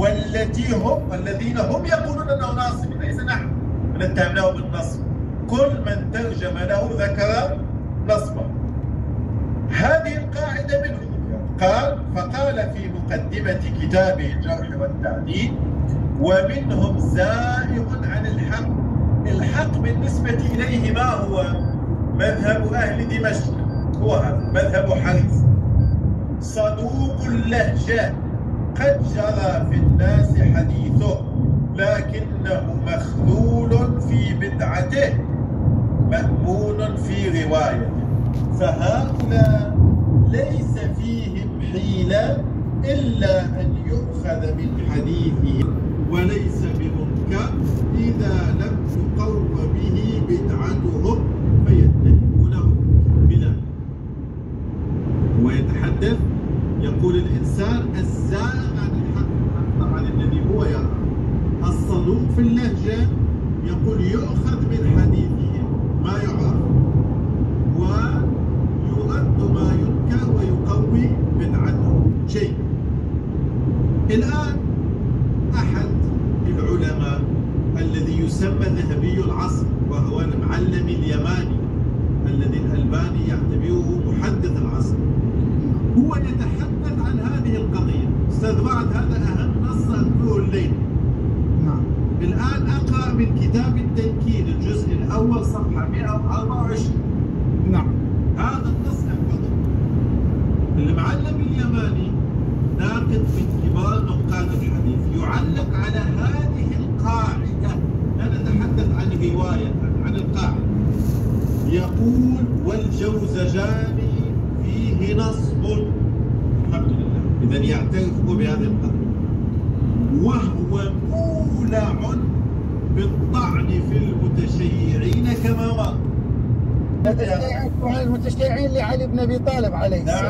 والتي هم الذين هم يقولون أنه ناصب ليس نحن. من اتهمناه بالنصب. كل من ترجم له ذكر نصبه. هذه القاعدة منهم قال فقال في مقدمة كتابه الجرح والتعديل ومنهم زائغ عن الحق. الحق بالنسبة إليه ما هو؟ مذهب أهل دمشق. هو هذا مذهب حريص. صدوق اللهجة. قد جرى في الناس حديثه لكنه مخذول في بدعته مأمون في روايته. فهؤلاء ليس فيهم حيلة إلا أن يؤخذ من حديثهم وليس الإنسان الزائغ عن الحق طبعا الذي هو يرى. الصدوق في اللهجة يقول يؤخذ من حديثه ما يعرف. ويرد ما ينكر ويقوي بدعته شيء الآن أحد العلماء الذي يسمى ذهبي العصر وهو المعلم اليماني الذي الألباني يعتبره محدث العصر هو يتحدث عن هذه القضية أستاذ بعد هذا أهم نص أذكره الليل نعم الآن أقرأ من كتاب التنكيل الجزء الأول صفحة 124 نعم. هذا النص أحفظه المعلم اليماني ناقد من كبار نقاد الحديث يعلق على هذه القاعدة. لا نتحدث عن رواية عن القاعدة. يقول والجوزجاني فيه نصب. الحمد لله. إذا يعترف بهذه القضية وهو مولع بالطعن في المتشيعين كما مر. المتشيعين لعلي بن أبي طالب عليه نعم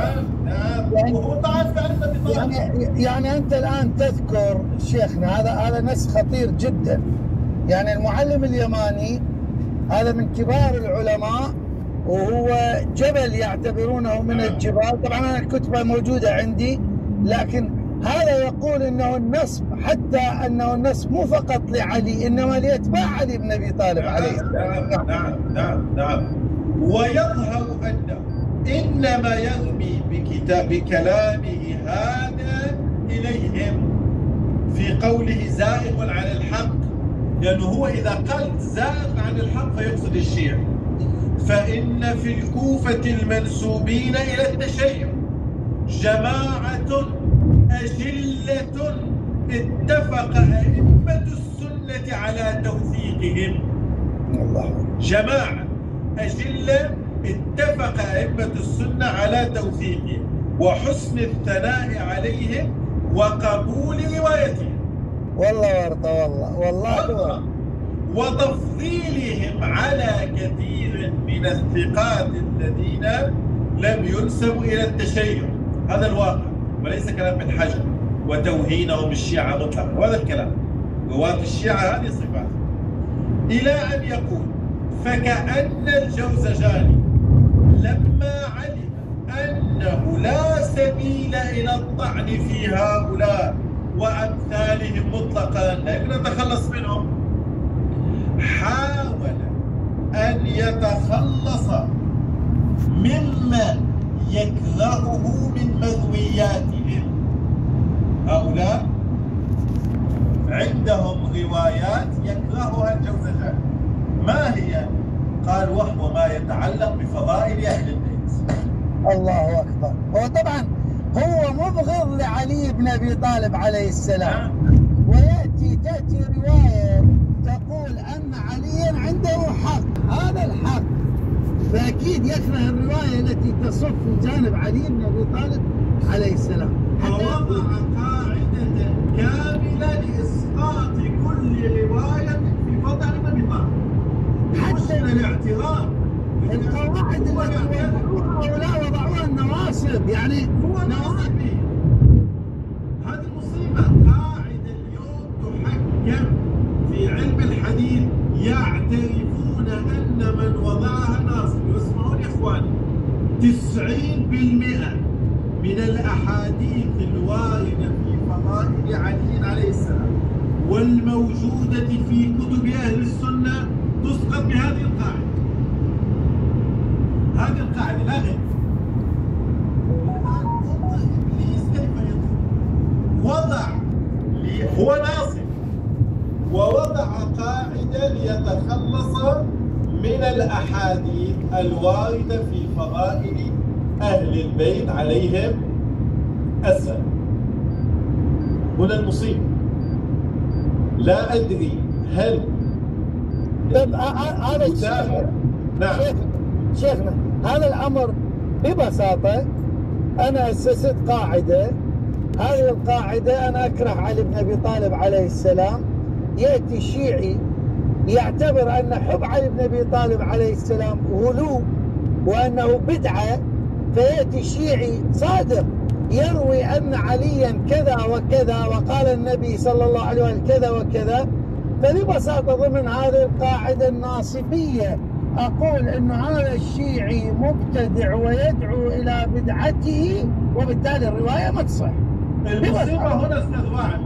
نعم. يعني- وهو طعن في علي بن أبي طالب. يعني يعني أنت الآن تذكر شيخنا هذا هذا نص خطير جدا. يعني المعلم اليماني هذا من كبار العلماء وهو جبل يعتبرونه من الجبال. طبعا أنا الكتبة موجودة عندي لكن هذا يقول إنه النصب حتى إنه النصب مو فقط لعلي إنما لإتباع علي بن أبي طالب عليه. نعم السلام نعم نعم نعم. ويظهر أنه إنما يرمي بكتاب بكلامه هذا إليهم في قوله زائغ عن الحق. لأنه هو إذا قال زائغ عن الحق فيقصد الشيعة. فإن في الكوفة المنسوبين إلى التشيع جماعة أجلة اتفق أئمة السنة على توثيقهم. الله. جماعة أجلة اتفق أئمة السنة على توثيقهم وحسن الثناء عليهم وقبول روايتهم. والله ورطة والله والله ورطة. وتفضيلهم على كثير من الثقات الذين لم ينسبوا إلى التشيع. هذا الواقع. وليس كلام من حجر وتوهينهم الشيعة مطلقا وهذا الكلام. رواة الشيعة هذه صفات إلى أن يقول فكأن الجوزجاني لما علم أنه لا سبيل إلى الطعن في هؤلاء وأمثالهم مطلقا لا يمكن أن نتخلص منهم. حاول أن يتخلص مما يكرهه من مروياتهم هؤلاء عندهم روايات يكرهها الجوزجاني ما هي؟ قال وهو ما يتعلق بفضائل أهل البيت. الله أكبر. هو طبعا هو مبغض لعلي بن أبي طالب عليه السلام. وياتي تأتي رواية تقول ان عليا عنده حق هذا الحق فأكيد يكره الرواية التي تصف جانب علي بن أبي طالب عليه السلام. فوضع قاعدة كاملة لإسقاط كل رواية في فضل ابن طالب. حتى الاعتراف القواعد التي يعترف وضعوها هؤلاء وضعوها النواصب يعني هو نواصب. هذه مصيبة قاعدة اليوم تحكم في علم الحديث يعترفون إخواني تسعين بالمئة من الأحاديث الواردة في فضائل علي عليه التي في كتب أهل السنة تسقط بهذه القاعدة. هذه القاعدة لا غير. إبليس كيف وضع هو ناصب ووضع قاعدة ليتخلص من الأحاديث الواردة في فضائل أهل البيت عليهم السلام. هنا المصيبة لا أدري هل طيب هذا الشيخ. نعم. شيخنا هذا الأمر ببساطة أنا أسست قاعدة. هذه القاعدة أنا أكره علي بن أبي طالب عليه السلام. يأتي الشيعي يعتبر أن حب علي بن أبي طالب عليه السلام غلو وأنه بدعة فيأتي الشيعي صادق يروي أن عليا كذا وكذا وقال النبي صلى الله عليه وسلم كذا وكذا. فببساطه ضمن هذه القاعدة الناصبيه أقول انه هذا الشيعي مبتدع ويدعو إلى بدعته وبالتالي الرواية ما تصح المصيبة هنا دقق